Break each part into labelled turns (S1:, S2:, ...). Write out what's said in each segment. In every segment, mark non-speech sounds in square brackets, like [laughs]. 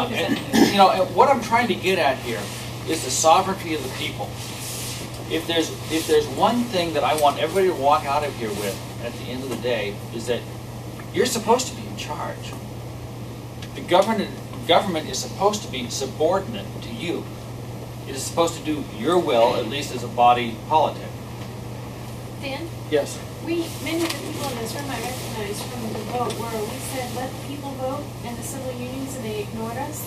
S1: Uh, and, you know, and what I'm trying to get at here is the sovereignty of the people. If there's, if there's one thing that I want everybody to walk out of here with at the end of the day, is that you're supposed to be in charge. The government, government is supposed to be subordinate to you. It is supposed to do your will, at least as a body politic.
S2: Dan,
S1: Yes.
S2: We, many of the people in this room I recognize from the vote where we said, let the people vote and the civil unions, and they ignored us,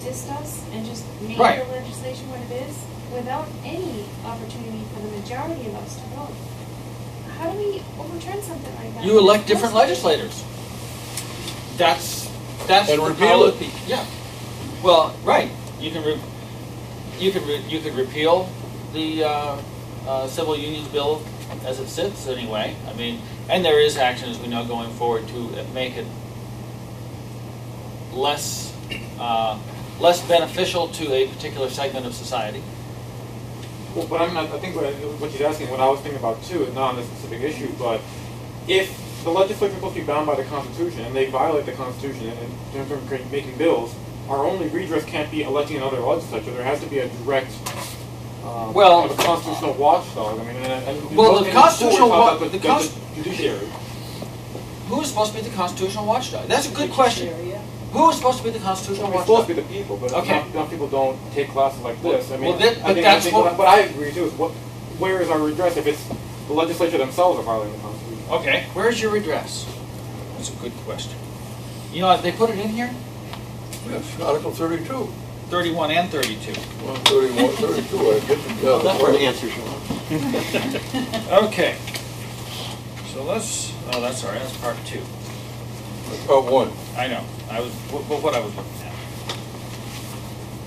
S2: dissed us, and just made
S1: Right.
S2: the legislation what it is, without any opportunity for the majority of us to vote. How do we overturn something like that?
S1: You elect different legislators. That's, that's.
S3: And
S1: the
S3: repeal
S1: power
S3: it.
S1: of Yeah. Well, right, you can, re- you could, re- you could repeal the, uh, uh, civil unions bill as it sits anyway. I mean, and there is action, as we know, going forward to make it less, uh, less beneficial to a particular segment of society.
S4: Well, but I'm not, I think what, what she's asking, what I was thinking about too, is not on this specific issue, but if the legislature is supposed to be bound by the Constitution and they violate the Constitution in terms of making bills, our only redress can't be electing another legislature. There has to be a direct, um,
S1: Well-
S4: the constitutional watchdog. I mean, and, and
S1: Well, the constitutional
S4: we talk
S1: the
S4: the,
S1: cons-
S4: the judiciary.
S1: Who is supposed to be the constitutional watchdog? That's a good question.
S5: Area.
S1: Who is supposed to be the constitutional
S4: It's supposed to be the people, but
S1: Okay.
S4: enough, enough people don't take classes like
S1: Well-
S4: this. I mean,
S1: well, that-
S4: I
S1: but
S4: think,
S1: that's
S4: I think,
S1: what-
S4: but I agree too. Is what, where is our redress if it's the legislature themselves are violating the Constitution?
S1: Okay, where's your redress? That's a good question. You know, they put it in here,
S3: Yes, Article thirty-two,
S1: 31 and 32.
S3: one thirty-one, thirty-two, I get them, yeah.
S6: That's where the answer's from. [laughs]
S1: Okay. So let's, oh, that's all right, that's part two.
S3: Part one.
S1: I know, I was, what, what- what I was looking at.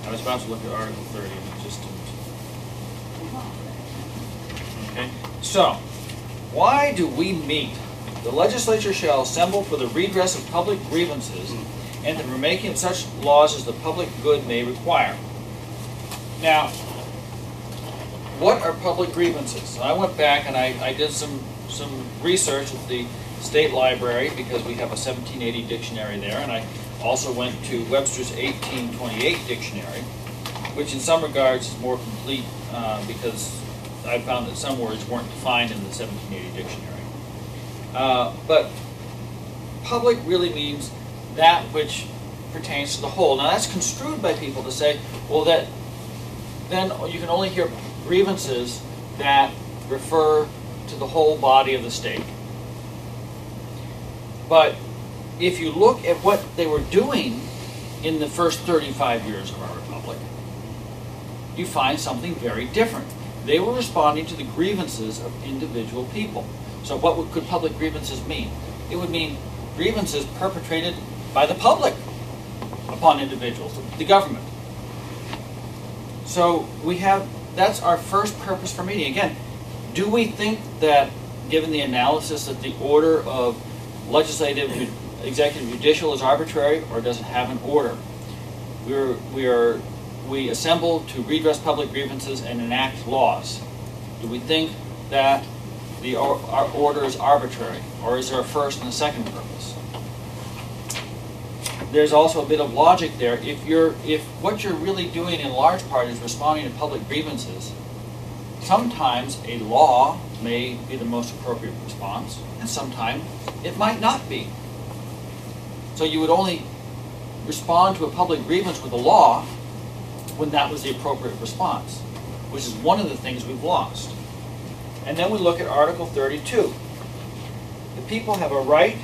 S1: I was about to look at Article 30 and it just didn't. Okay, so, why do we meet? The legislature shall assemble for the redress of public grievances and the making of such laws as the public good may require. Now, what are public grievances? I went back and I, I did some, some research at the state library because we have a 1780 dictionary there, and I also went to Webster's 1828 dictionary, which in some regards is more complete uh, because I found that some words weren't defined in the 1780 dictionary. Uh, but public really means that which pertains to the whole. Now that's construed by people to say, well, that then you can only hear grievances that refer to the whole body of the state. But if you look at what they were doing in the first 35 years of our republic, you find something very different. They were responding to the grievances of individual people. So what would, could public grievances mean? It would mean grievances perpetrated by the public upon individuals, the government. So we have, that's our first purpose for meeting. Again, do we think that, given the analysis, that the order of legislative, executive, judicial is arbitrary, or doesn't have an order? We're, we are, we assemble to redress public grievances and enact laws. Do we think that the, our order is arbitrary, or is there a first and a second purpose? There's also a bit of logic there. If you're, if what you're really doing in large part is responding to public grievances, sometimes a law may be the most appropriate response, and sometimes it might not be. So you would only respond to a public grievance with a law when that was the appropriate response, which is one of the things we've lost. And then we look at Article 32. The people have a right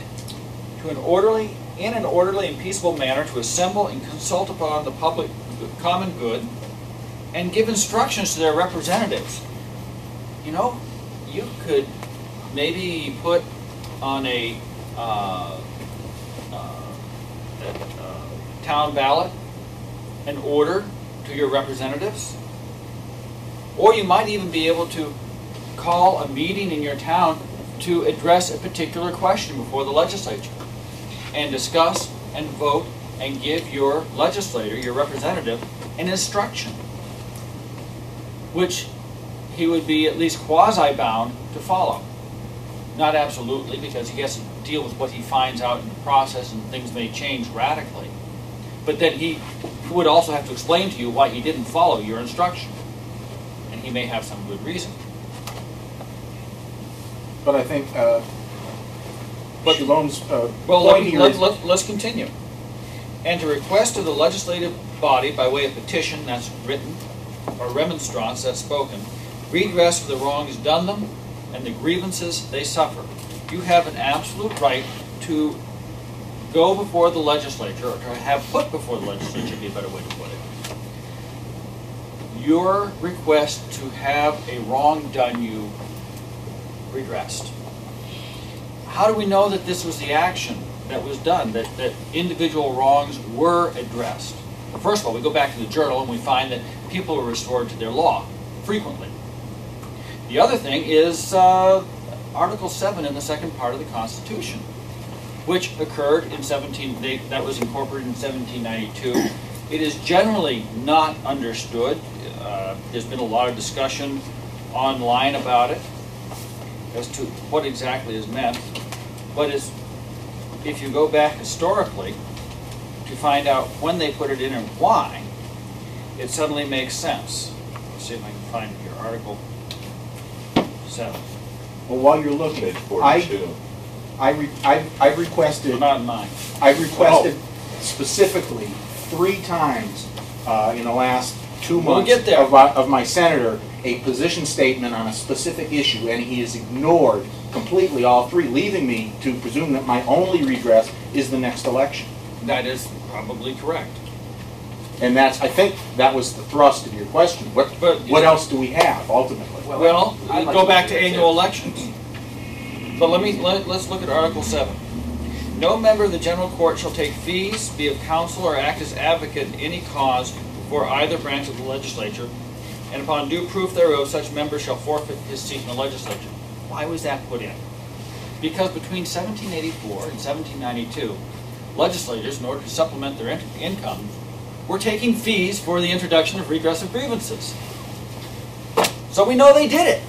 S1: to an orderly, in an orderly and peaceable manner to assemble and consult upon the public common good and give instructions to their representatives. You know, you could maybe put on a, uh, uh, uh, town ballot an order to your representatives. Or you might even be able to call a meeting in your town to address a particular question before the legislature and discuss and vote and give your legislator, your representative, an instruction, which he would be at least quasi-bound to follow. Not absolutely, because he has to deal with what he finds out in the process and things may change radically. But then he would also have to explain to you why he didn't follow your instruction. And he may have some good reason.
S5: But I think, uh,
S1: But-
S5: Shalom's, uh,
S1: Well, let, me- let, let, let's continue. And to request of the legislative body by way of petition, that's written, or remonstrance, that's spoken, redress for the wrongs done them and the grievances they suffer. You have an absolute right to go before the legislature, or to have put before the legislature, would be a better way to put it. Your request to have a wrong done you redressed. How do we know that this was the action that was done, that, that individual wrongs were addressed? Well, First of all, we go back to the journal and we find that people were restored to their law frequently. The other thing is uh, Article 7 in the second part of the Constitution, which occurred in 17, they, that was incorporated in 1792. It is generally not understood. Uh, there's been a lot of discussion online about it as to what exactly is meant. But is, if you go back historically to find out when they put it in and why, it suddenly makes sense. Let's see if I can find your. Article 7.
S5: well, while you're looking, I. I, re- I, I requested,
S1: Not mine.
S5: I requested specifically three times, uh, in the last two
S1: We'll
S5: months
S1: get there.
S5: of of my senator, a position statement on a specific issue, and he has ignored completely all three, leaving me to presume that my only redress is the next election.
S1: That is probably correct.
S5: And that's, I think, that was the thrust of your question. What,
S1: But-
S5: what else do we have ultimately?
S1: Well,
S7: I'd like
S1: go
S7: to
S1: back to annual
S7: it.
S1: elections. But let me, let, let's look at Article seven. No member of the general court shall take fees, be of counsel, or act as advocate in any cause before either branch of the legislature, and upon due proof thereof, such member shall forfeit his seat in the legislature. Why was that put in? Because between seventeen eighty-four and seventeen ninety-two, legislators, in order to supplement their in- income, were taking fees for the introduction of redress of grievances. So we know they did it.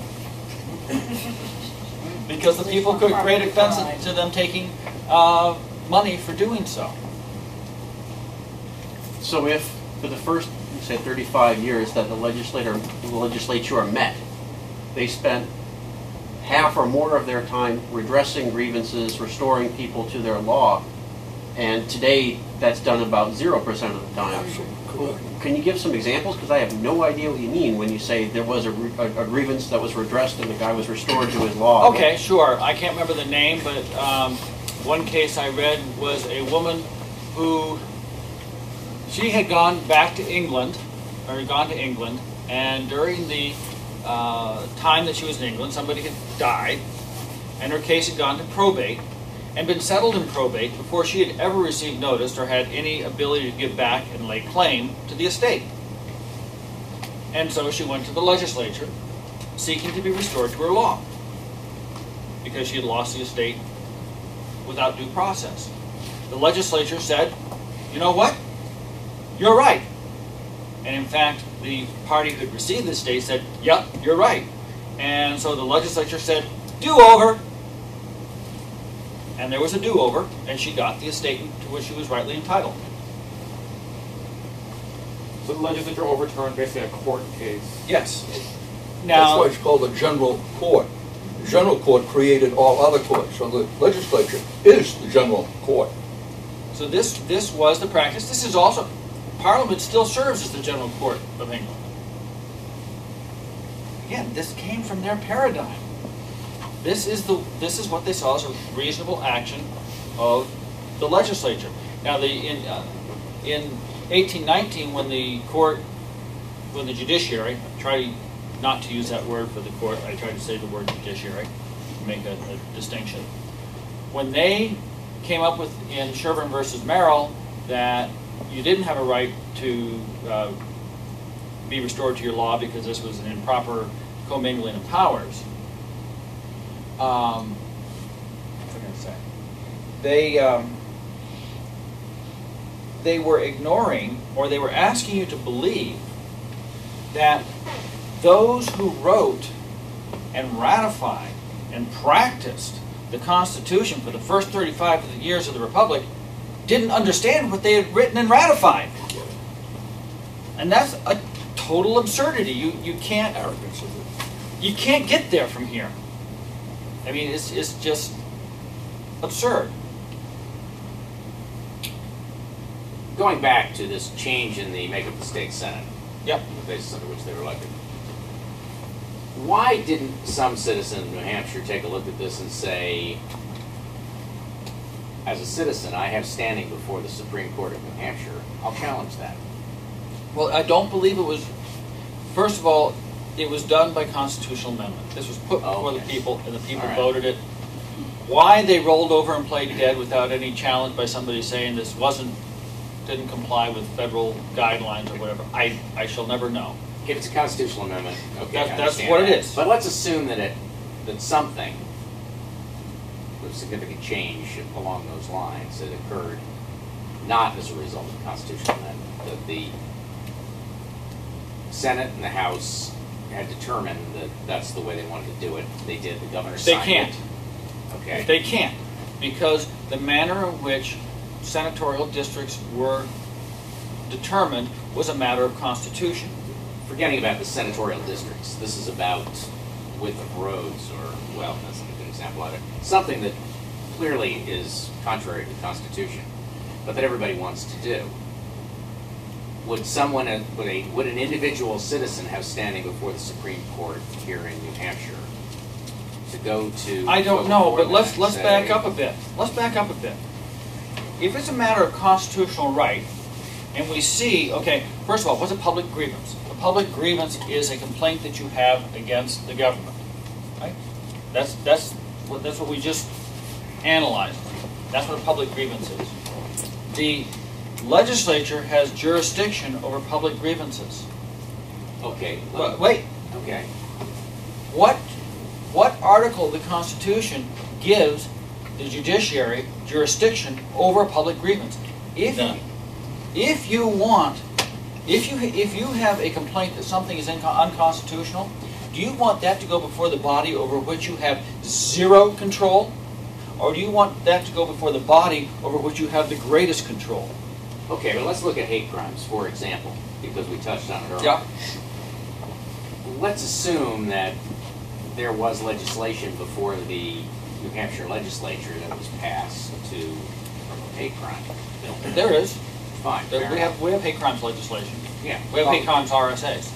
S1: Because the people could great expense to them taking uh, money for doing so.
S7: So if, for the first, say, 35 years that the legislator, the legislature met, they spent half or more of their time redressing grievances, restoring people to their law, and today that's done about 0% of the time. Can you give some examples? Because I have no idea what you mean when you say there was a a a grievance that was redressed and the guy was restored to his law.
S1: Okay, sure. I can't remember the name, but um, one case I read was a woman who she had gone back to England, or gone to England, and during the uh, time that she was in England, somebody had died, and her case had gone to probate and been settled in probate before she had ever received notice or had any ability to give back and lay claim to the estate. And so she went to the legislature seeking to be restored to her law because she had lost the estate without due process. The legislature said, you know what? You're right. And in fact, the party who had received the estate said, yep, you're right. And so the legislature said, do over. And there was a do over, and she got the estate to which she was rightly entitled.
S4: So the legislature overturned basically a court case.
S1: Yes.
S3: That's
S1: Now,
S3: why it's called the general court. The general court created all other courts, so the legislature is the general court.
S1: so this this was the practice. This is also Parliament still serves as the general court of England. Again, this came from their paradigm. This is the this is what they saw as a reasonable action of the legislature. Now, the in uh, in 1819, when the court, when the judiciary, I try not to use that word for the court. I try to say the word judiciary, make a, a distinction. When they came up with in Sherburne versus Merrill that you didn't have a right to uh, be restored to your law because this was an improper commingling of powers. Um, what was I going to say? They um, they were ignoring or they were asking you to believe that those who wrote and ratified and practiced the Constitution for the first 35 years of the Republic didn't understand what they had written and ratified. And that's a total absurdity. You, you can't,
S3: Arrogance
S1: you can't get there from here. I mean, it's, it's just absurd.
S8: Going back to this change in the makeup of the state senate,
S1: Yep.
S8: the basis under which they were elected. Why didn't some citizen in New Hampshire take a look at this and say, as a citizen, I have standing before the Supreme Court of New Hampshire, I'll challenge that?
S1: Well, I don't believe it was, first of all, it was done by constitutional amendment. This was put before the people, and the people
S8: right.
S1: voted it. Why they rolled over and played dead without any challenge by somebody saying this wasn't, didn't comply with federal guidelines or whatever, I, I shall never know.
S8: If it's a constitutional amendment, okay,
S1: That- that's what it
S8: that.
S1: is.
S8: But let's assume that it, that something of significant change along those lines that occurred not as a result of the constitutional amendment, that the Senate and the House had determined that that's the way they wanted to do it. They did, the governor
S1: They
S8: signed
S1: can't.
S8: it. Okay.
S1: They can't, because the manner in which senatorial districts were determined was a matter of constitution.
S8: Forgetting about the senatorial districts, this is about width of roads, or, well, that's not a good example either. Something that clearly is contrary to the Constitution, but that everybody wants to do. Would someone, uh, would a, would an individual citizen have standing before the Supreme Court here in New Hampshire to go to?
S1: I don't know, but let's, let's back up a bit. Let's back up a bit. If it's a matter of constitutional right, and we see, okay, first of all, what's a public grievance? A public grievance is a complaint that you have against the government, right? That's, that's, what that's what we just analyzed. That's what a public grievance is. The legislature has jurisdiction over public grievances.
S8: Okay,
S1: But wait,
S8: okay.
S1: what, what article of the Constitution gives the judiciary jurisdiction over a public grievance? If,
S6: None.
S1: if you want, if you, if you have a complaint that something is unconstitutional, do you want that to go before the body over which you have zero control? Or do you want that to go before the body over which you have the greatest control?
S8: Okay, but let's look at hate crimes, for example, because we touched on it earlier.
S1: Yeah.
S8: Let's assume that there was legislation before the New Hampshire legislature that was passed to promote hate crime. bill.
S1: There is.
S8: Fine,
S1: There- We
S8: enough.
S1: have, we have hate crimes legislation.
S8: Yeah.
S1: We have hate oh. crimes RSAs.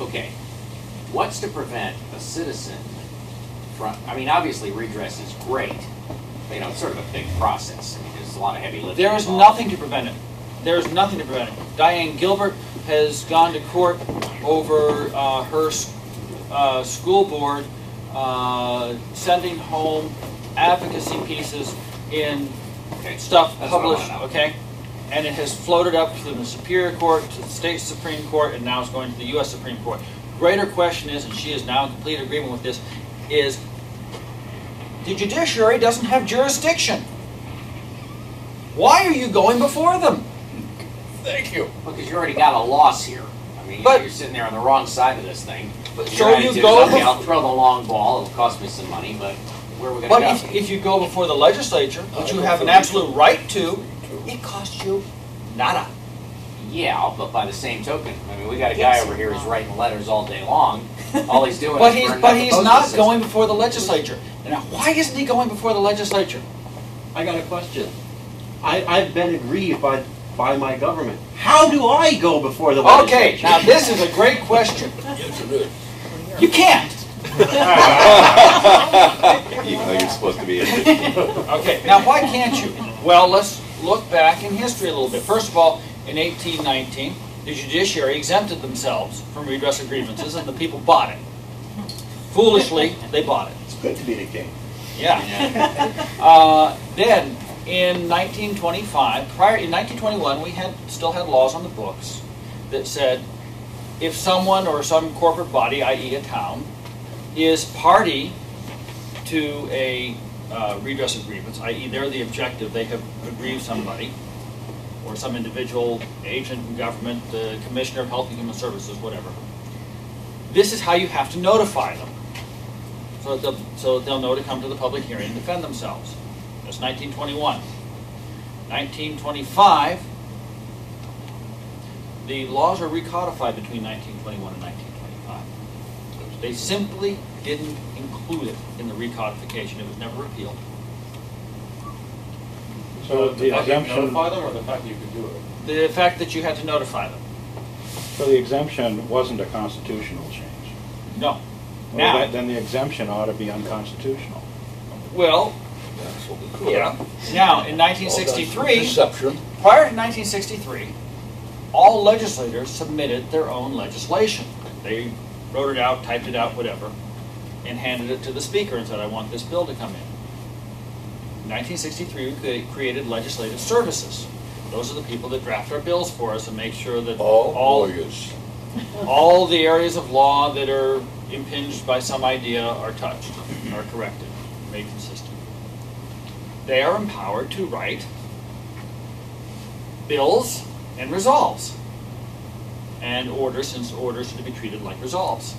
S8: Okay. What's to prevent a citizen from, I mean, obviously redress is great. You know, it's sort of a big process. I mean, there's a lot of heavy lifting.
S1: There is
S8: involved.
S1: nothing to prevent it. There is nothing to prevent it. Diane Gilbert has gone to court over uh, her uh, school board uh, sending home advocacy pieces in
S8: Okay,
S1: stuff
S8: that's what I wanna
S1: published, okay? And it has floated up to the Superior Court, to the State Supreme Court, and now it's going to the U.S. Supreme Court. Greater question is, and she is now in complete agreement with this, is the judiciary doesn't have jurisdiction. Why are you going before them?
S3: Thank you.
S8: Because you already got a loss here. I mean,
S1: But-
S8: you're sitting there on the wrong side of this thing.
S1: But
S8: Your
S1: so you
S8: attitude
S1: go
S8: Okay, I'll throw the long ball, it'll cost me some money, but where are we gonna
S1: But
S8: go?
S1: if, if you go before the legislature, which
S3: I
S1: you have an absolute right to, it costs you nada.
S8: Yeah, but by the same token, I mean, we got a guy over here who's writing letters all day long. All he's doing [laughs]
S1: But
S8: is
S1: he's, but he's not
S8: system.
S1: going before the legislature. Now, why isn't he going before the legislature?
S7: I got a question. I, I've been aggrieved by, by my government. How do I go before the legislature?
S1: Okay, now this is a great question. [laughs]
S3: Yes, it is.
S1: You can't. [laughs]
S6: Even though you're supposed to be
S1: Okay, now why can't you? Well, let's look back in history a little bit. First of all, in 1819, the judiciary exempted themselves from redress of grievances, and the people bought it. Foolishly, they bought it.
S5: It's good to be the king.
S1: Yeah. [laughs] Uh, then, in 1925, prior in 1921, we had still had laws on the books that said if someone or some corporate body, i.e., a town, is party to a uh, redress of grievance, i.e., they're the objective, they have aggrieved somebody, or some individual agent in government, the commissioner of health and human services, whatever. This is how you have to notify them. So they'll, so they'll know to come to the public hearing and defend themselves. That's 1921. 1925, the laws are recodified between 1921 and 1925. They simply didn't include it in the recodification. It was never repealed.
S9: Uh, so the
S4: fact that you
S9: exemption,
S4: Notify them or the fact that you could do it?
S1: The fact that you had to notify them.
S9: so the exemption wasn't a constitutional change.
S1: No.
S9: Well,
S1: Now,
S9: that- Then the exemption ought to be unconstitutional.
S1: well,
S3: Absolutely
S1: yeah. Now, in 1963,
S3: Deception.
S1: prior to 1963, all legislators submitted their own legislation. They wrote it out, typed it out, whatever, and handed it to the speaker and said, I want this bill to come in. In 1963, we created legislative services. Those are the people that draft our bills for us and make sure that
S3: All
S1: all,
S3: lawyers.
S1: all the areas of law that are impinged by some idea are touched, are corrected, made consistent. They are empowered to write bills and resolves. And orders, since orders are to be treated like resolves.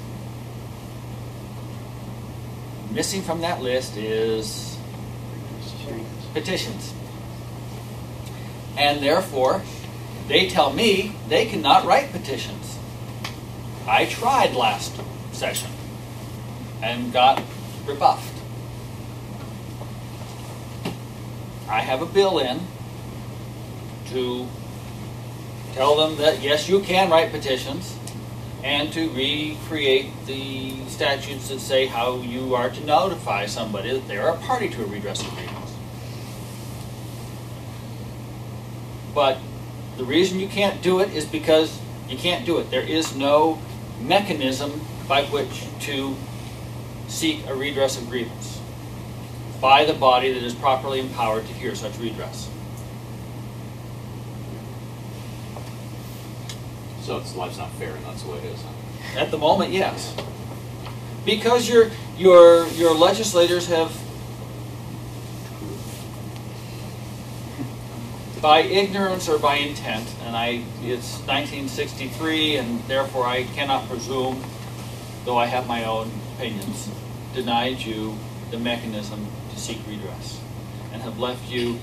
S1: Missing from that list is petitions. And therefore, they tell me they cannot write petitions. I tried last session and got rebuffed. I have a bill in to tell them that yes, you can write petitions and to recreate the statutes that say how you are to notify somebody that they're a party to a redress of grievance. But the reason you can't do it is because you can't do it. There is no mechanism by which to seek a redress of grievance by the body that is properly empowered to hear such redress.
S8: So it's, life's not fair and that's the way it is, huh?
S1: At the moment, yes. Because your your your legislators have by ignorance or by intent, and I it's 1963 and therefore I cannot presume, though I have my own opinions, denied you the mechanism to seek redress and have left you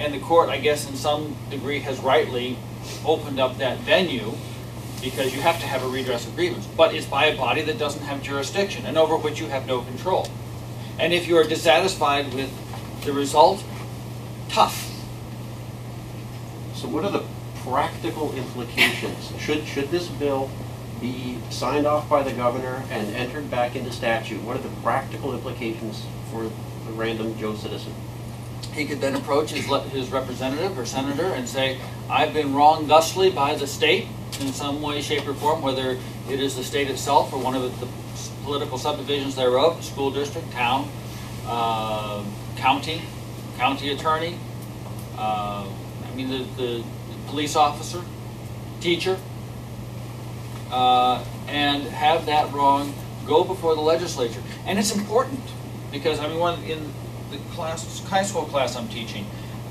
S1: and the court, I guess, in some degree has rightly opened up that venue because you have to have a redress of. But it's by a body that doesn't have jurisdiction and over which you have no control. And if you are dissatisfied with the result, tough.
S7: So what are the practical implications? Should, should this bill be signed off by the governor and entered back into statute? What are the practical implications for the random Joe citizen?
S1: He could then approach his, his representative or senator and say, I've been wronged thusly by the state in some way, shape, or form, whether it is the state itself or one of the, political subdivisions thereof, school district, town, uh, county, county attorney, uh, I mean, the, the police officer, teacher, uh, and have that wrong go before the legislature. And it's important because I mean, one in the class, high school class I'm teaching,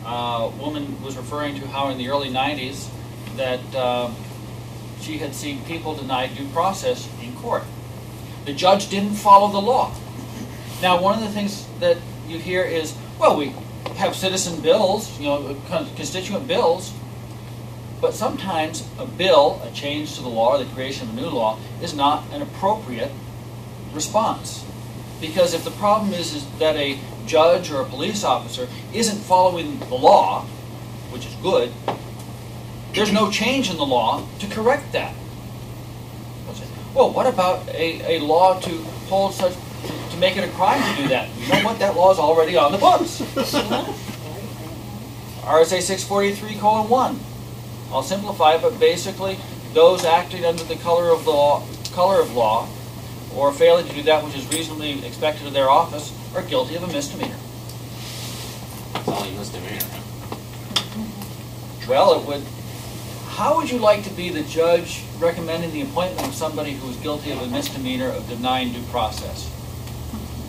S1: uh, a woman was referring to how in the early '90s that uh, she had seen people denied due process in court. The judge didn't follow the law. Now, one of the things that you hear is, well, we have citizen bills, you know, constituent bills, but sometimes a bill, a change to the law, or the creation of a new law, is not an appropriate response. Because if the problem is, is that a judge or a police officer isn't following the law, which is good, there's no change in the law to correct that. Well, what about a, a law to hold such, to, make it a crime to do that? You know what, that law is already on the books. RSA six forty-three colon one. I'll simplify it, but basically, those acting under the color of law, color of law, or failing to do that which is reasonably expected of their office, are guilty of a misdemeanor.
S8: It's only misdemeanor?
S1: Well, it would, how would you like to be the judge recommending the appointment of somebody who is guilty of a misdemeanor of denying due process?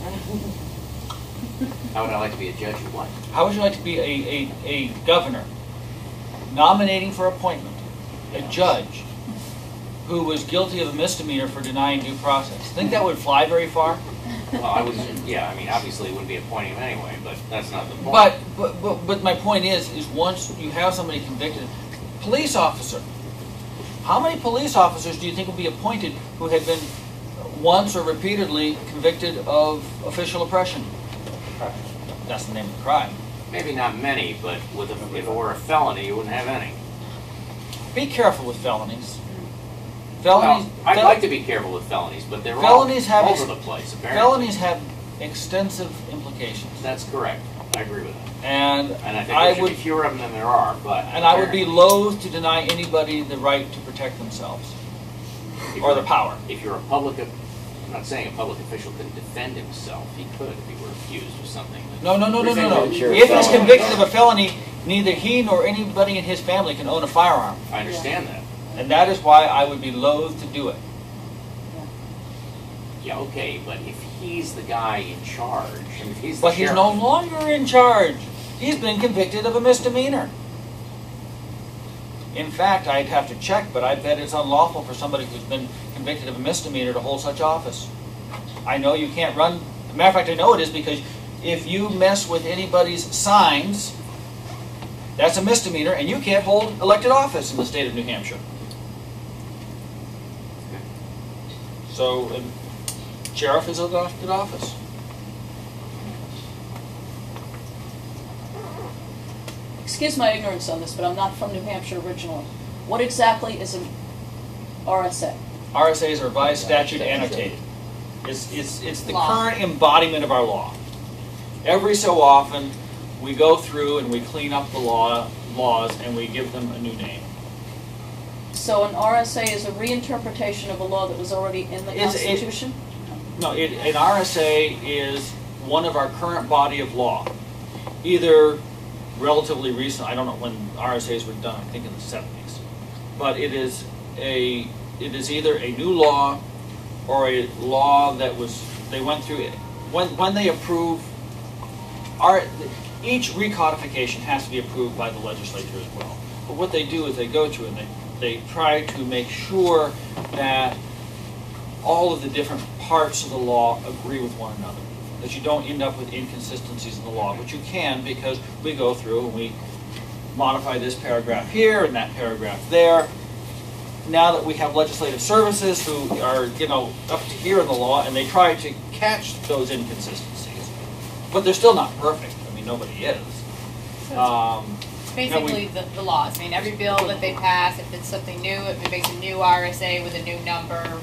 S1: [laughs]
S8: How would I like to be a judge of what?
S1: How would you like to be a, a, a governor nominating for appointment a judge who was guilty of a misdemeanor for denying due process? Think that would fly very far?
S8: Well, I was, yeah, I mean, obviously it wouldn't be appointing him anyway, but that's not the point.
S1: But, but, but, but my point is, is once you have somebody convicted, police officer, how many police officers do you think will be appointed who had been once or repeatedly convicted of official oppression? That's the name of the crime.
S8: Maybe not many, but with a, if it were a felony, you wouldn't have any.
S1: Be careful with felonies.
S8: Well,
S1: Felonies,
S8: I'd
S1: fel-
S8: like to be careful with felonies, but they're all
S1: Felonies have
S8: all
S1: ex-
S8: over the place, apparently.
S1: felonies have extensive implications.
S8: That's correct. I agree with that.
S1: And
S8: And I think
S1: I
S8: there should
S1: would,
S8: be fewer of them than there are, but.
S1: and I would be loath to deny anybody the right to protect themselves
S8: if
S1: or the power.
S8: If you're a public, I'm not saying a public official couldn't defend himself. He could if he were accused of something. that-
S1: No, no, no, no, no, no. If he's convicted of a felony, neither he nor anybody in his family can own a firearm.
S8: I understand that.
S1: And that is why I would be loath to do it.
S8: Yeah, okay, but if he's the guy in charge, and if he's the
S1: But he's
S8: sheriff.
S1: no longer in charge. He's been convicted of a misdemeanor. In fact, I'd have to check, but I bet it's unlawful for somebody who's been convicted of a misdemeanor to hold such office. I know you can't run, matter of fact, I know it is because if you mess with anybody's signs, that's a misdemeanor and you can't hold elected office in the state of New Hampshire. So, um, sheriff is elected office.
S10: Excuse my ignorance on this, but I'm not from New Hampshire originally. What exactly is an RSA?
S1: RSAs are by statute annotated. It's, it's, it's the
S10: Law.
S1: current embodiment of our law. Every so often, we go through and we clean up the law, laws and we give them a new name.
S10: So an RSA is a reinterpretation of a law that was already in the
S1: It's- it-
S10: Constitution?
S1: No, it, an RSA is one of our current body of law. Either relatively recent, I don't know when RSAs were done, I think in the seventies. But it is a, it is either a new law or a law that was, they went through it. When, when they approve, our, each recodification has to be approved by the legislature as well. But what they do is they go through and they, they try to make sure that all of the different parts of the law agree with one another. That you don't end up with inconsistencies in the law, but you can because we go through and we modify this paragraph here and that paragraph there. Now that we have legislative services who are, you know, up to here in the law and they try to catch those inconsistencies, but they're still not perfect. I mean, nobody is. Um,
S11: Basically, the, the laws, I mean, every bill that they pass, if it's something new, if it makes a new RSA with a new number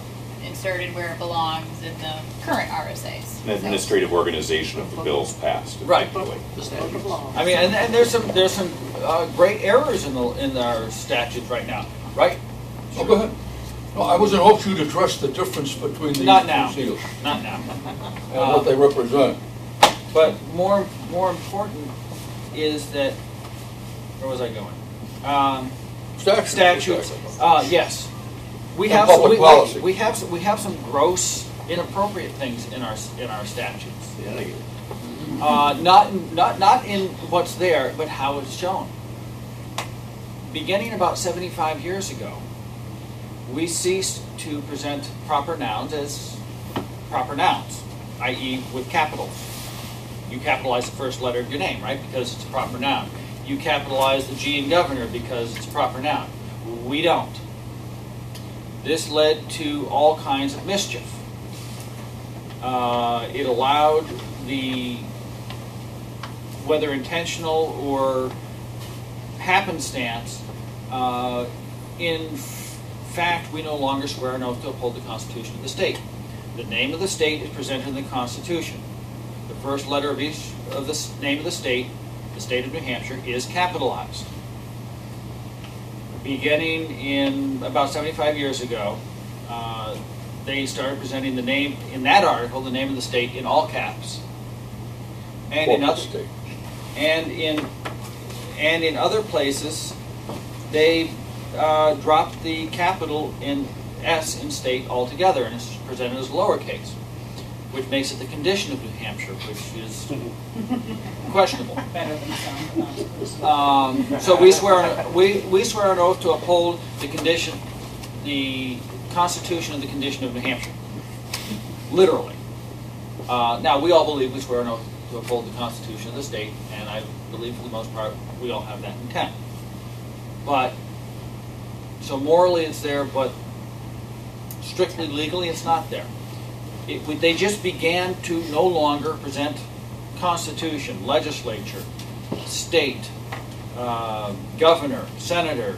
S11: inserted where it belongs in the current RSAs.
S6: An administrative organization of the bills passed.
S1: Right.
S6: effectively.
S7: The statutes.
S1: I mean, and, and there's some there's some uh, great errors in the in our statutes right now, right?
S3: Oh, go ahead. No, I was in hopes you'd address the difference between these
S1: Not
S3: two
S1: now.
S3: seals
S1: Not now. [laughs]
S3: and what they represent.
S1: But more more important is that where was I going? Um,
S3: Statutes.
S1: statutes. Uh, yes, we have
S3: public
S1: we,
S3: policy.
S1: we have some, we have some gross inappropriate things in our in our statutes.
S6: Yeah, I get it.
S1: Uh, not, in- not, not in what's there, but how it's shown. Beginning about 75 years ago, we ceased to present proper nouns as proper nouns, i.e. with capitals. You capitalize the first letter of your name, right, because it's a proper noun. You capitalize the G in governor because it's a proper noun. We don't. This led to all kinds of mischief. Uh, it allowed the whether intentional or happenstance, uh, in fact, we no longer swear an oath to uphold the Constitution of the state. The name of the state is presented in the Constitution. The first letter of each of the name of the state, the state of New Hampshire, is capitalized. Beginning in about 75 years ago, uh, they started presenting the name in that article, the name of the state, in all caps. And in other,
S3: state.
S1: and in and in other places, they uh, dropped the capital in S in state altogether, and it's presented as lowercase, which makes it the condition of New Hampshire, which is [laughs] questionable.
S10: Better than some, but not exclusive.
S1: Um, so we swear we we swear an oath to uphold the condition, the Constitution and the condition of New Hampshire, literally. Uh, now, we all believe we swear an oath to uphold the Constitution of the state, and I believe for the most part, we all have that intent. But, so morally it's there, but strictly legally it's not there. It, they just began to no longer present Constitution, legislature, state, uh, governor, senator,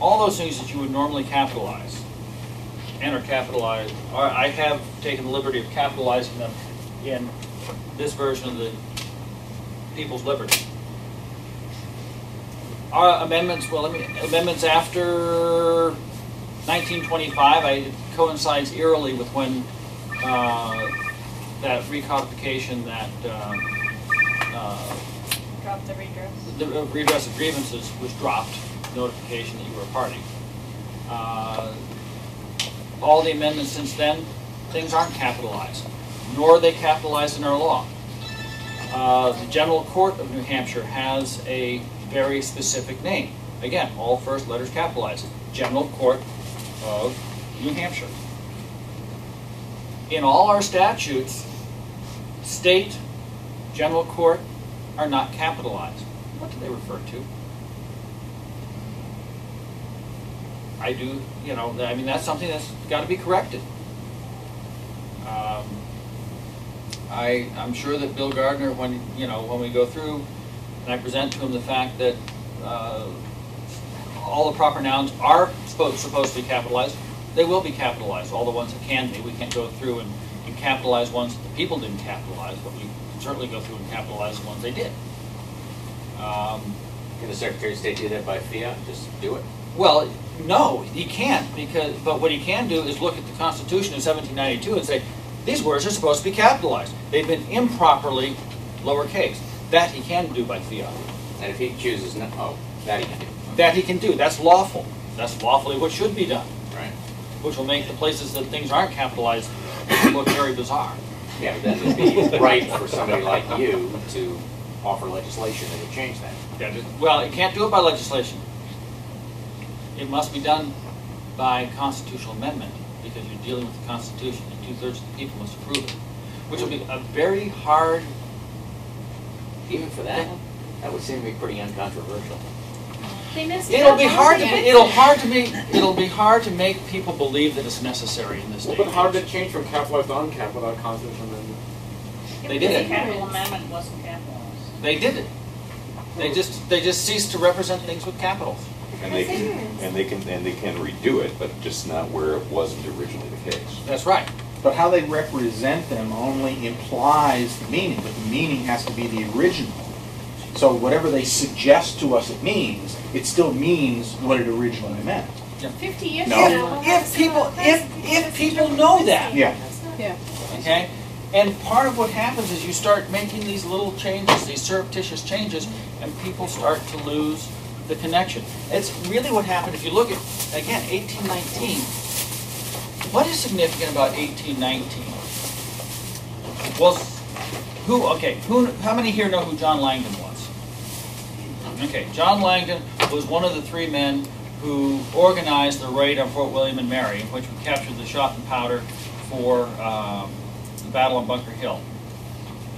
S1: all those things that you would normally capitalize and are capitalized, or I have taken the liberty of capitalizing them in this version of the People's Liberty. Our amendments, well, me, amendments after 1925, I, coincides eerily with when uh, that recodification, that uh, uh,
S11: Drop the redress.
S1: the redress of grievances was dropped, notification that you were a party. Uh, All the amendments since then, things aren't capitalized, nor are they capitalized in our law. Uh, The General Court of New Hampshire has a very specific name. Again, all first letters capitalized. General Court of New Hampshire. In all our statutes, state, general court are not capitalized. What do they refer to? I do, you know, I mean, that's something that's got to be corrected. Um, I, I'm sure that Bill Gardner, when, you know, when we go through, and I present to him the fact that uh, all the proper nouns are supposed, supposed to be capitalized, they will be capitalized, all the ones that can be. We can't go through and, and capitalize ones that the people didn't capitalize, but we can certainly go through and capitalize the ones they did. Um,
S8: Can the Secretary of State do that by fiat? Just do it?
S1: Well, no, he can't, because, but what he can do is look at the Constitution of 1792 and say, these words are supposed to be capitalized. They've been improperly lowercase. That he can do by fiat.
S8: And if he chooses no, oh, that he can do.
S1: That he can do. That's lawful. That's lawfully what should be done. Which will make the places that things aren't capitalized look very bizarre.
S8: Yeah, but then it'd be right for somebody like you to offer legislation that would change that.
S1: That is- Well, it can't do it by legislation. It must be done by constitutional amendment, because you're dealing with the Constitution, and two-thirds of the people must approve it, which will be a very hard,
S8: Even for that, that would seem to be pretty uncontroversial.
S2: They
S1: it'll be hard to, be-
S2: it.
S1: it'll hard to make, it'll be hard to make people believe that it's necessary in this day.
S4: But how
S1: and
S4: did it change from capitalized to uncapitalized without constitutional amendment?
S1: They did it.
S10: Capital amendment wasn't capitalized.
S1: They did it. They just, they just ceased to represent things with capitals.
S6: And they can, and they can, and they can redo it, but just not where it wasn't originally the case.
S1: That's right.
S5: But how they represent them only implies the meaning, but the meaning has to be the original. So whatever they suggest to us it means, it still means what it originally meant.
S2: Fifty years
S5: No.
S2: from now,
S1: If people- if- if people know that.
S5: Yeah.
S10: Yeah.
S1: Okay? And part of what happens is you start making these little changes, these surreptitious changes, and people start to lose the connection. It's really what happened, if you look at, again, 1819. What is significant about 1819? Well, who, okay, who, how many here know who John Langdon was? Okay, John Langdon was one of the three men who organized the raid on Fort William and Mary, in which we captured the shot and powder for um, the battle on Bunker Hill.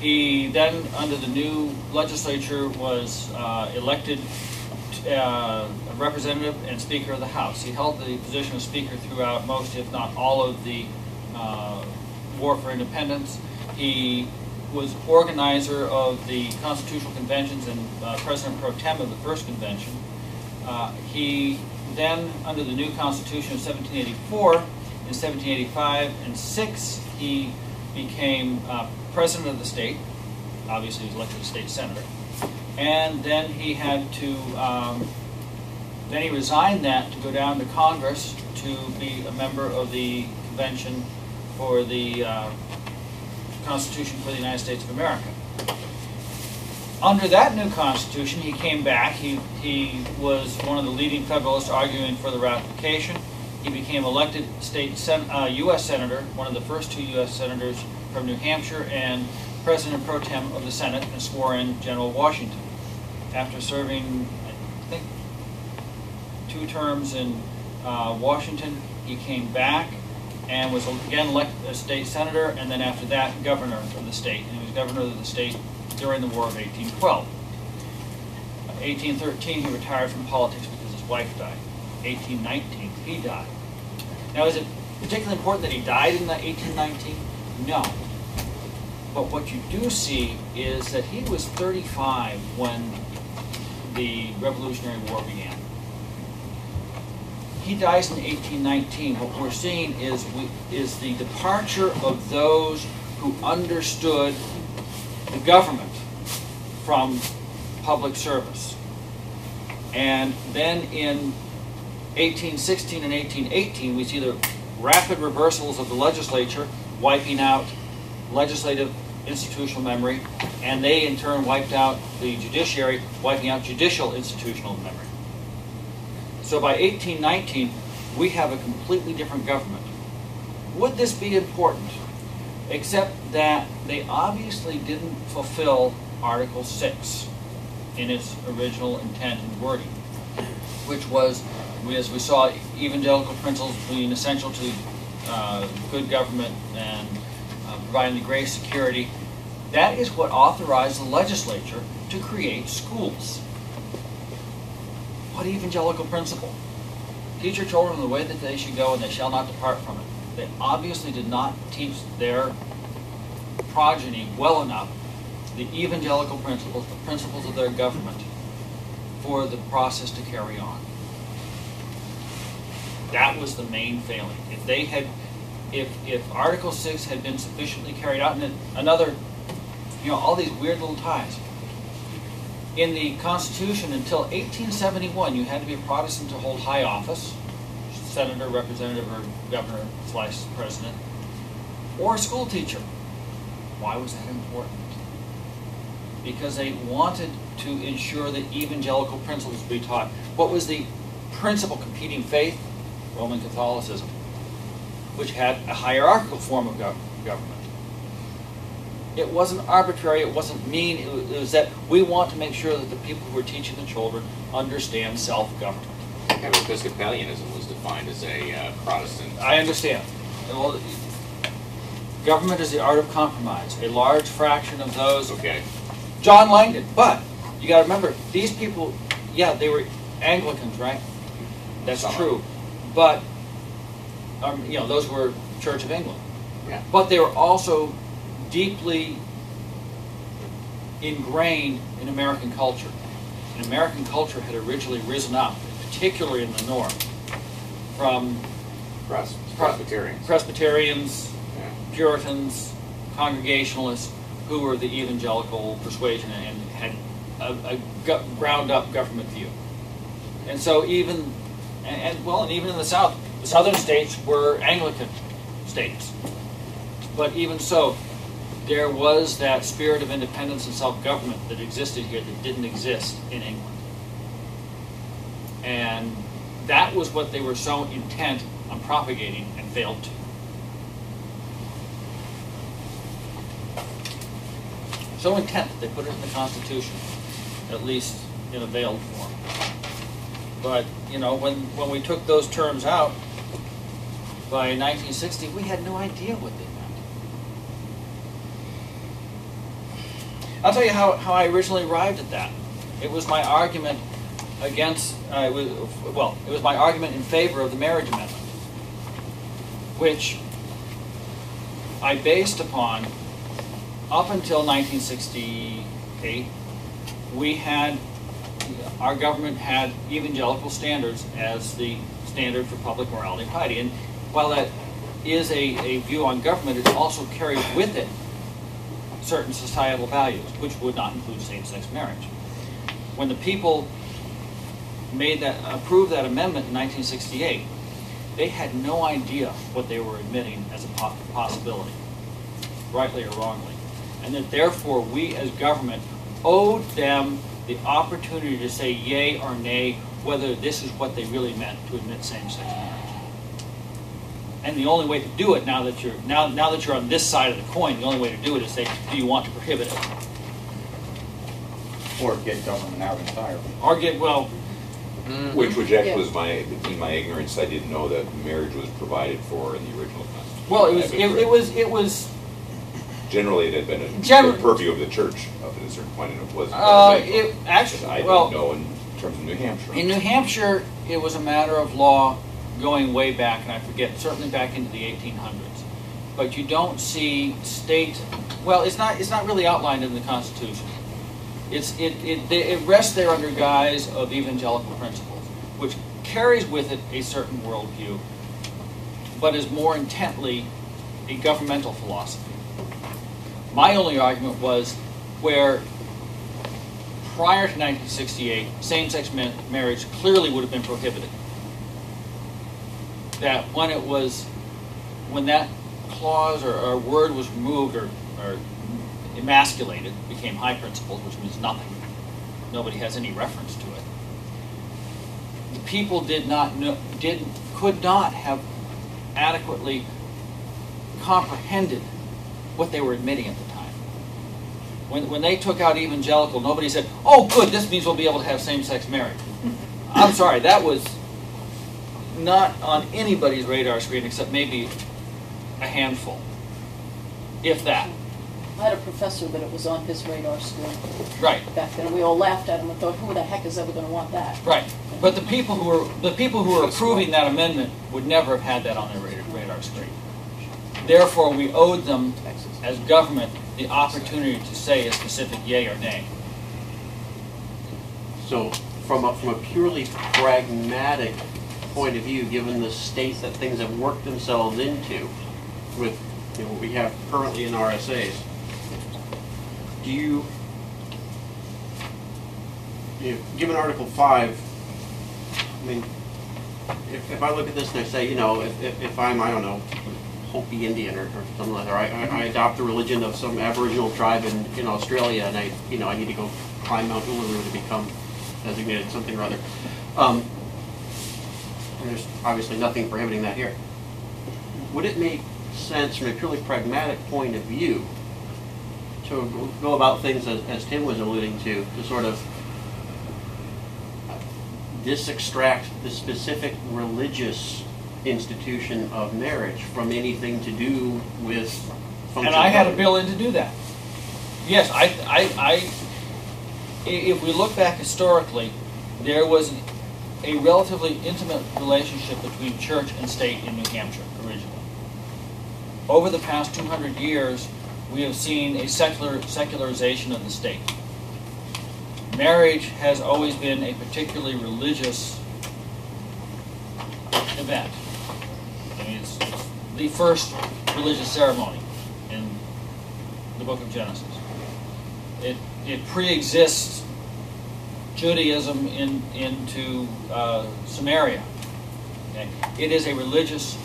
S1: He then, under the new legislature, was uh, elected uh, a representative and Speaker of the House. He held the position of Speaker throughout most, if not all, of the uh, War for Independence. He was organizer of the constitutional conventions and uh, President pro tem of the first convention. Uh, He then, under the new Constitution of 1784, in 1785 and 6, he became uh, President of the state. Obviously, he was elected state senator. And then he had to, um, then he resigned that to go down to Congress to be a member of the convention for the uh, Constitution for the United States of America. Under that new Constitution, he came back. He, he was one of the leading Federalists arguing for the ratification. He became elected state sen- uh, U.S. Senator, one of the first two U.S. Senators from New Hampshire, and President pro tem of the Senate, and swore in General Washington. After serving, I think, two terms in uh, Washington, he came back and was again elected as state senator, and then after that, governor of the state. And he was governor of the state during the War of 1812. 1813, he retired from politics because his wife died. 1819, he died. Now, is it particularly important that he died in the 1819? No. But what you do see is that he was 35 when the Revolutionary War began. He dies in 1819. What we're seeing is we, is the departure of those who understood the government from public service. And then in 1816 and 1818, we see the rapid reversals of the legislature wiping out legislative institutional memory, and they in turn wiped out the judiciary, wiping out judicial institutional memory. So by 1819, we have a completely different government. Would this be important? Except that they obviously didn't fulfill Article 6 in its original intent and wording, which was, as we saw, evangelical principles being essential to uh, good government and uh, providing the greatest security. That is what authorized the legislature to create schools. What evangelical principle? Teach your children the way that they should go, and they shall not depart from it. They obviously did not teach their progeny well enough the evangelical principles, the principles of their government, for the process to carry on. That was the main failing. If they had, if if Article Six had been sufficiently carried out, and another, you know, all these weird little ties. In the Constitution, until 1871, you had to be a Protestant to hold high office, senator, representative, or governor slash president, or a school teacher. Why was that important? Because they wanted to ensure that evangelical principles be taught. What was the principal competing faith? Roman Catholicism, which had a hierarchical form of gov- government. It wasn't arbitrary, it wasn't mean, it was, it was that we want to make sure that the people who are teaching the children understand self-government.
S8: But Episcopalianism was defined as a uh, Protestant.
S1: I understand. Well, government is the art of compromise. A large fraction of those
S8: Okay.
S1: John Langdon. But you got to remember, these people, yeah, they were Anglicans, right? That's
S8: Some.
S1: true. But um, you know, those were Church of England.
S8: Yeah.
S1: But they were also deeply ingrained in American culture. And American culture had originally risen up, particularly in the North, from
S8: Pres- Presbyterians.
S1: Presbyterians,
S8: Yeah.
S1: Puritans, Congregationalists, who were the evangelical persuasion and had a, a ground-up government view. And so even, and, and well, and even in the South, the southern states were Anglican states. But even so, there was that spirit of independence and self-government that existed here that didn't exist in England. And that was what they were so intent on propagating and failed to. So intent that they put it in the Constitution, at least in a veiled form. But, you know, when, when we took those terms out by 1960, we had no idea what they meant. I'll tell you how, how I originally arrived at that. It was my argument against, uh, well, it was my argument in favor of the marriage amendment, which I based upon up until 1968, we had, our government had evangelical standards as the standard for public morality and piety. And while that is a, a view on government, it also carried with it certain societal values, which would not include same-sex marriage. When the people made that, approved that amendment in 1968, they had no idea what they were admitting as a po- possibility, rightly or wrongly. And that therefore we as government owed them the opportunity to say yay or nay whether this is what they really meant to admit same-sex marriage. And the only way to do it now that you're now now that you're on this side of the coin, the only way to do it is say, do you want to prohibit it?
S5: Or get government out entirely.
S1: Or get well,
S6: Which, which actually was my, in my ignorance, I didn't know that marriage was provided for in the original Constitution.
S1: Well, it was, it, it was, it was,
S6: Generally, it had been a
S1: Gen-
S6: the purview of the church up to a certain point, and it wasn't.
S1: uh, it, actually,
S6: I
S1: well.
S6: don't know in terms of New Hampshire.
S1: In New Hampshire, it was a matter of law going way back, and I forget, certainly back into the 1800s. But you don't see state, well, it's not, it's not really outlined in the Constitution. It's, it, it, it rests there under guise of evangelical principles, which carries with it a certain worldview, but is more intently a governmental philosophy. My only argument was where prior to 1968, same-sex marriage clearly would have been prohibited. That when it was, when that clause or, or word was removed or, or emasculated, became high principles, which means nothing. Nobody has any reference to it. The people did not know, did, could not have adequately comprehended what they were admitting at the time. When, when they took out evangelical, nobody said, oh, good, this means we'll be able to have same-sex marriage. [laughs] I'm sorry, that was not on anybody's radar screen except maybe a handful, if that.
S10: I had a professor that it was on his radar screen
S1: Right,
S10: back then. We all laughed at him and thought, who the heck is ever going to want that?
S1: right. But the people who were, the people who were approving that amendment would never have had that on their radar, radar screen. Therefore, we owed them, as government, the opportunity to say a specific yay or nay.
S7: So from a, from a purely pragmatic point of view, given the state that things have worked themselves into with, you know, what we have currently in RSAs, do you, you know, given Article five, I mean, if, if I look at this and I say, you know, if, if, if I'm, I don't know, Hopi Indian or, or something like that, or I, I- I adopt the religion of some Aboriginal tribe in, in Australia and I, you know, I need to go climb Mount Uluru to become designated something or other. Um, and there's obviously nothing prohibiting that here. Would it make sense from a purely pragmatic point of view to go about things as, as Tim was alluding to, to sort of disextract the specific religious institution of marriage from anything to do with function
S1: And I had a bill in to do that. Yes, I, I, I, i- if we look back historically, there was a relatively intimate relationship between church and state in New Hampshire originally. Over the past two hundred years, we have seen a secular, secularization of the state. Marriage has always been a particularly religious event. I mean, it's, it's the first religious ceremony in the book of Genesis. It, it pre-exists Judaism in, into uh, Samaria. Okay? It is a religious,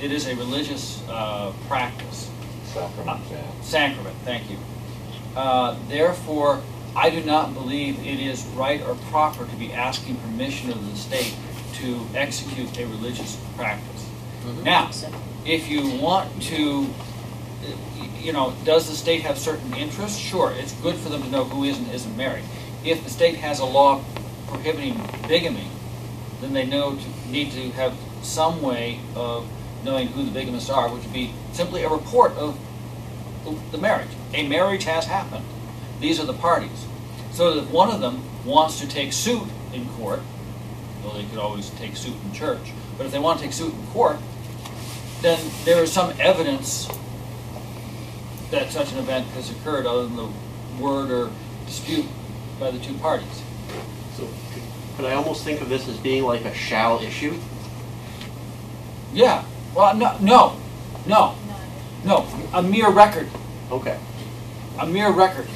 S1: it is a religious uh, practice.
S6: Sacrament, yeah.
S1: Sacrament, thank you. Uh, Therefore, I do not believe it is right or proper to be asking permission of the state to execute a religious practice. Now, if you want to, uh, you know, does the state have certain interests? Sure, it's good for them to know who is and isn't married. If the state has a law prohibiting bigamy, then they know to, need to have some way of knowing who the bigamists are, which would be simply a report of the, marriage. A marriage has happened. These are the parties. So that if one of them wants to take suit in court, though they could always take suit in church, but if they want to take suit in court, then there is some evidence that such an event has occurred other than the word or dispute by the two parties.
S7: So could I almost think of this as being like a shall issue?
S1: Yeah. Well, no, no, no, no. A mere record.
S7: Okay.
S1: a mere record.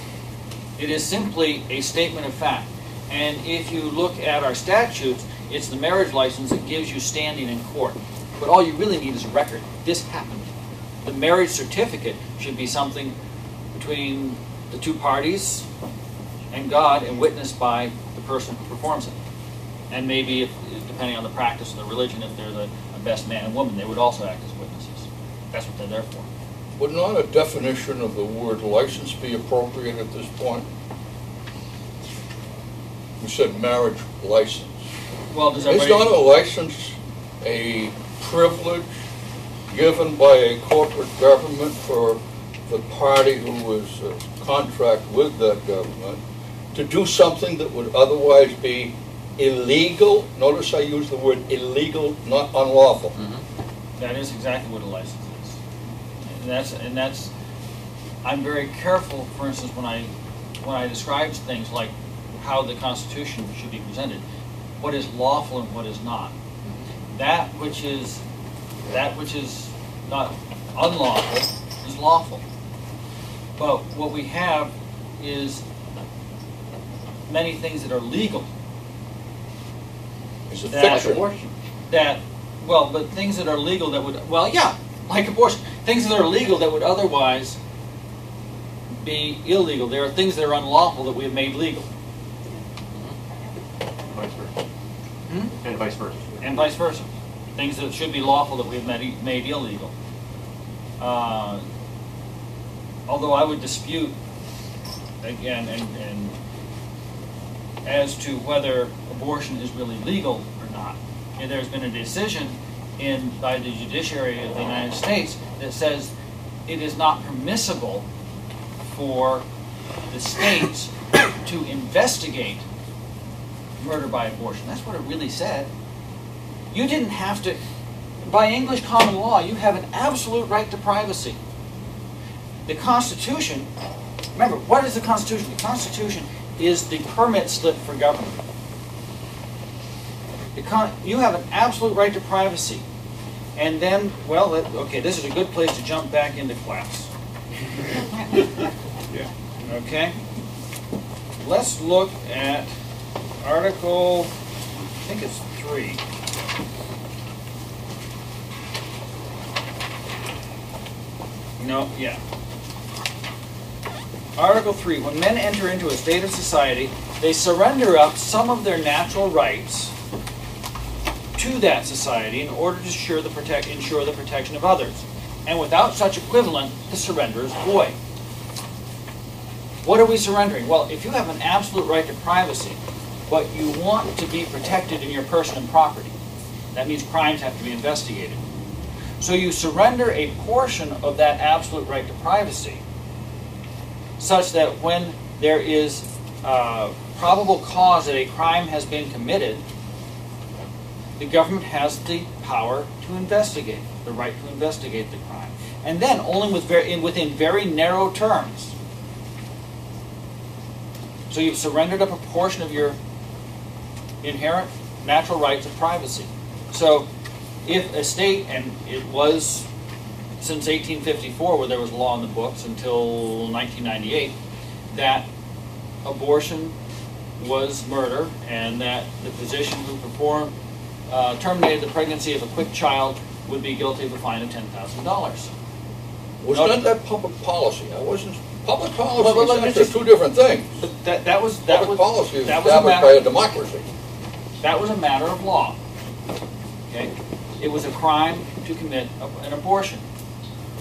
S1: It is simply a statement of fact. And if you look at our statutes, it's the marriage license that gives you standing in court. But all you really need is a record. This happened. The marriage certificate should be something between the two parties and God and witnessed by the person who performs it. And maybe, if, depending on the practice of the religion, if they're the best man and woman, they would also act as witnesses. That's what they're there for.
S3: Would not a definition of the word license be appropriate at this point? We said marriage license.
S1: Well, does
S3: Is not a license a privilege given by a corporate government for the party who is uh, contract with that government to do something that would otherwise be illegal? Notice I use the word illegal, not unlawful. Mm-hmm.
S1: That is exactly what a license is. And that's, and that's, I'm very careful, for instance, when I, when I describe things like how the Constitution should be presented, what is lawful and what is not. That which is, that which is not unlawful is lawful. But what we have is many things that are legal
S3: It's a
S1: That-
S3: fiction.
S1: that, well, but things that are legal that would, well, yeah, like abortion, things that are legal that would otherwise be illegal. There are things that are unlawful that we have made legal,
S7: Vice versa.
S1: Hmm?
S7: And vice versa.
S1: and vice versa. Things that should be lawful that we have made, made illegal. Uh, although I would dispute again, and, and as to whether abortion is really legal or not. And there's been a decision in, by the judiciary of the United States that says it is not permissible for the states to investigate murder by abortion. That's what it really said. You didn't have to, by English common law, you have an absolute right to privacy. The Constitution, remember, what is the Constitution? The Constitution is the permit slip for government. You have an absolute right to privacy. And then, well, okay, this is a good place to jump back into class. [laughs] Yeah. Okay? Let's look at Article, I think it's three. No, yeah. Article 3, when men enter into a state of society, they surrender up some of their natural rights to that society in order to ensure the, protect, ensure the protection of others. And without such equivalent, the surrender is void. What are we surrendering? Well, if you have an absolute right to privacy, but you want to be protected in your person and property, that means crimes have to be investigated. So you surrender a portion of that absolute right to privacy such that when there is uh, probable cause that a crime has been committed, the government has the power to investigate, the right to investigate the crime. And then only with very, in, within very narrow terms. So you've surrendered up a portion of your inherent natural rights of privacy. So if a state, and it was since 1854, where there was law in the books until 1998, that abortion was murder, and that the physician who performed uh, terminated the pregnancy of a quick child would be guilty of a fine of ten thousand dollars.
S3: Was
S1: No.
S3: not that public policy? I wasn't, public
S1: Well, well,
S3: policy
S1: let me just-
S3: two different things.
S1: That that was that
S3: Public
S1: was
S3: policy is
S1: that was a
S3: established by a democracy.
S1: that was a matter of law. Okay, it was a crime to commit an abortion.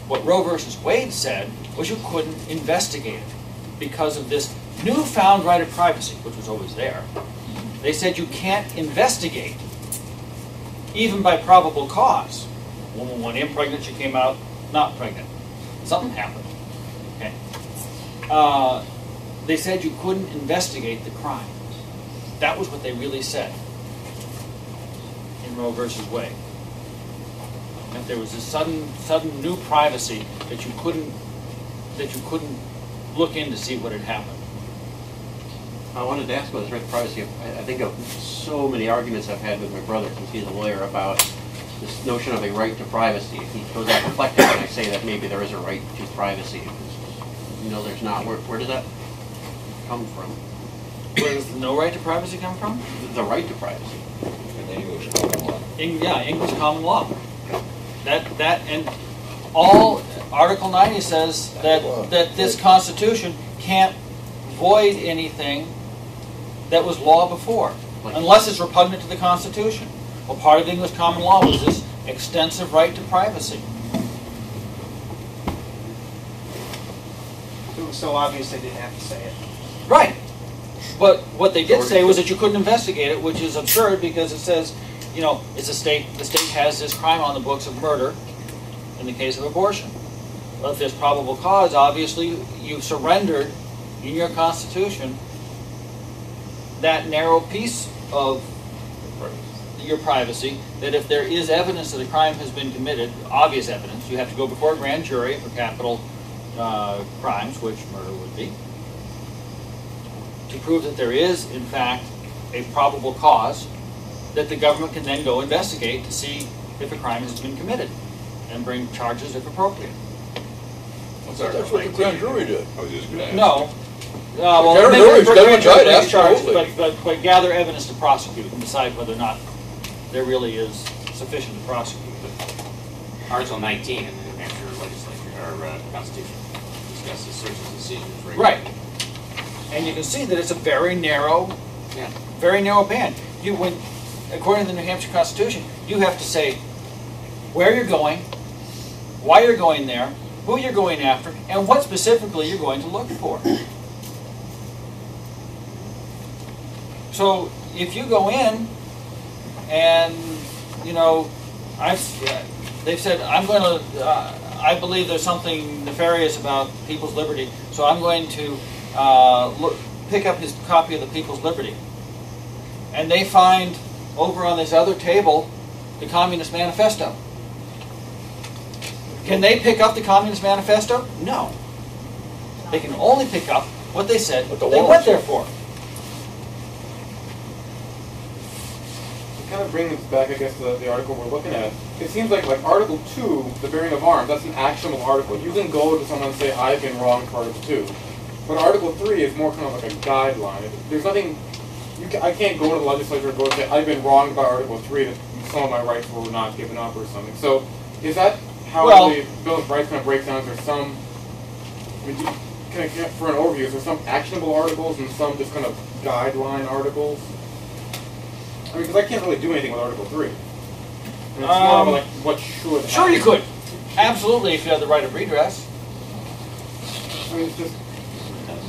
S1: What Roe versus Wade said was you couldn't investigate it because of this newfound right of privacy, which was always there. They said you can't investigate, even by probable cause. Woman went in pregnant, she came out not pregnant. Something happened. Okay. Uh, they said you couldn't investigate the crime. That was what they really said in Roe versus Wade. That there was a sudden, sudden new privacy that you couldn't, that you couldn't look in to see what had happened.
S7: I wanted to ask about this right to privacy. I, I think of so many arguments I've had with my brother, since he's a lawyer, about this notion of a right to privacy. If he goes out reflecting and I say that maybe there is a right to privacy, you know, there's not. Where, where does that come from?
S1: Where does no right to privacy come from?
S7: The right to privacy.
S3: in English common law.
S1: Eng- yeah, English common law. That, that, and all, Article ninety says that, that this Constitution can't void anything that was law before, unless it's repugnant to the Constitution. Well, part of English common law was this extensive right to privacy.
S12: It was so obvious they didn't have to say it.
S1: Right. But what they did say was that you couldn't investigate it, which is absurd because it says, you know, it's a state, the state has this crime on the books of murder in the case of abortion. Well, if there's probable cause, obviously, you've surrendered in your constitution that narrow piece of your privacy, that if there is evidence that a crime has been committed, obvious evidence, you have to go before a grand jury for capital uh, crimes, which murder would be, to prove that there is, in fact, a probable cause, that the government can then go investigate to see if a crime has been committed and bring charges if appropriate.
S6: What's
S3: That's what the grand jury did.
S6: I was just gonna ask.
S1: No. Uh, well,
S3: Grand
S1: they
S3: jury's
S1: bring-
S3: got
S1: grand
S3: to
S1: jury
S3: decide,
S1: brings charges,
S3: absolutely.
S1: But, but, but gather evidence to prosecute and decide whether or not there really is sufficient to prosecute.
S8: Article 19 in the New Hampshire legislature, or uh, constitution, discusses searches and seizures.
S1: Right. And you can see that it's a very narrow,
S8: Yeah.
S1: very narrow band. You, when, according to the New Hampshire Constitution, you have to say where you're going, why you're going there, who you're going after, and what specifically you're going to look for. So if you go in and, you know, I've, they've said, I'm going to, uh, I believe there's something nefarious about people's liberty, so I'm going to uh, look, pick up his copy of the People's Liberty. And they find over on this other table the Communist Manifesto. Can they pick up the Communist Manifesto? No. They can only pick up what they said
S3: What the
S1: they went there for.
S4: To kind of bring this back, I guess, to the, the article we're looking at, it seems like, like Article 2, the bearing of arms, that's an actionable article. You can go to someone and say, I've been wrong for Article 2. But Article 3 is more kind of like a guideline. There's nothing, you ca I can't go to the legislature and go and say, I've been wronged by Article 3, that some of my rights were not given up or something. So, is that how
S1: Well-
S4: the Bill of Rights kind of breaks down? Is there some, I mean, do you, can I, I- for an overview, is there some actionable articles and some just kind of guideline articles? I mean, because I can't really do anything with Article Three. And it's more of
S1: Um,
S4: like what should.
S1: Sure, you could. Absolutely, if you have the right of redress.
S4: I mean, it's just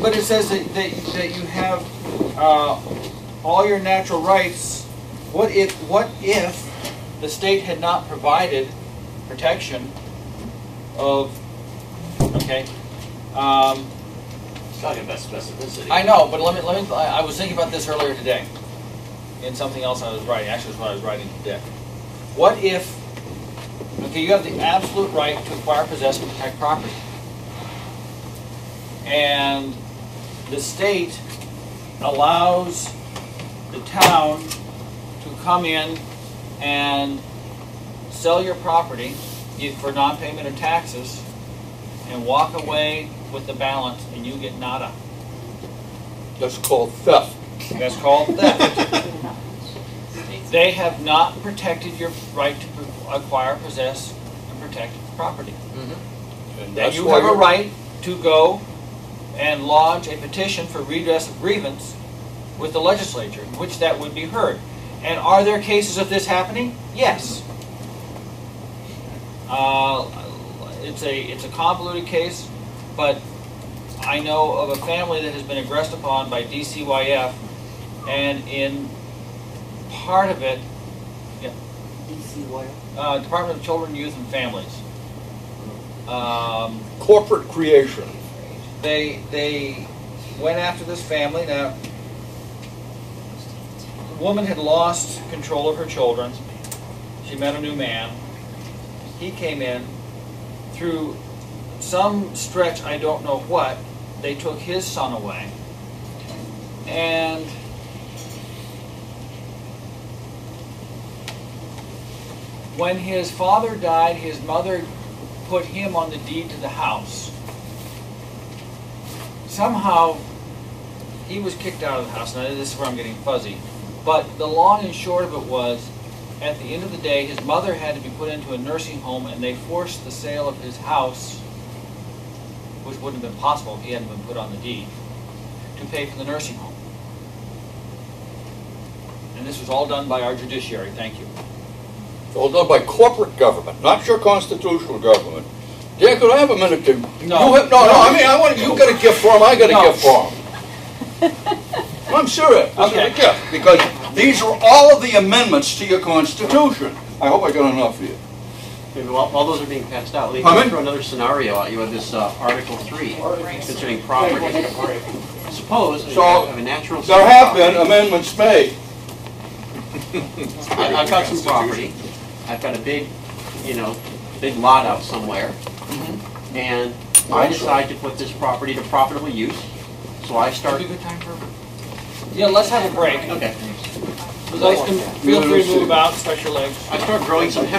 S1: But it says that, that, that you have uh, all your natural rights. What if, what if the state had not provided protection of, okay, um,
S8: Talking about specificity.
S1: I know, but let me, let me, I I was thinking about this earlier today, in something else I was writing, actually it's what I was writing today. What if, okay, you have the absolute right to acquire, possess, and protect property. And the state allows the town to come in and sell your property for non-payment of taxes and walk away with the balance and you get nada.
S3: That's called theft.
S1: That's called theft. [laughs] They have not protected your right to acquire, possess, and protect property. Mm-hmm.
S3: And
S1: And
S3: that's
S1: you have a right to go and lodge a petition for redress of grievance with the legislature, in which that would be heard. And are there cases of this happening? Yes. Uh, It's a, it's a convoluted case, but I know of a family that has been aggressed upon by DCYF, and in part of it, yeah, uh, Department of Children, Youth, and Families. Um,
S3: corporate creation.
S1: they they went after this family. Now, the woman had lost control of her children. She met a new man. He came in through some stretch, I don't know what. They took his son away, and when his father died, his mother put him on the deed to the house somehow he was kicked out of the house. Now this is where I'm getting fuzzy, but the long and short of it was, at the end of the day, his mother had to be put into a nursing home, and they forced the sale of his house, which wouldn't have been possible if he hadn't been put on the deed, to pay for the nursing home. And this was all done by our judiciary. Thank you.
S3: It's all done by corporate government, not your constitutional government. Dan, could I have a minute to?
S1: No.
S3: You have, no, no, I mean, I want, you got a gift for him, I got a
S1: No.
S3: gift for him. [laughs] I'm serious. This is a
S1: Okay.
S3: gift, because these are all of the amendments to your Constitution. I hope I got enough for you.
S7: Maybe while, while those are being passed out, let me
S3: Pardon?
S7: throw another scenario out. You have this, uh, Article three concerning property. Suppose you
S3: So,
S7: have a natural.
S3: There have been amendments made. [laughs]
S7: I- I've got some property, I've got a big, you know, big lot out somewhere, and I decide to put this property to profitable use, so I start.
S1: Yeah, let's have a break.
S7: Okay.
S1: You guys can feel free to move about, stretch your legs.
S7: I start growing some hemp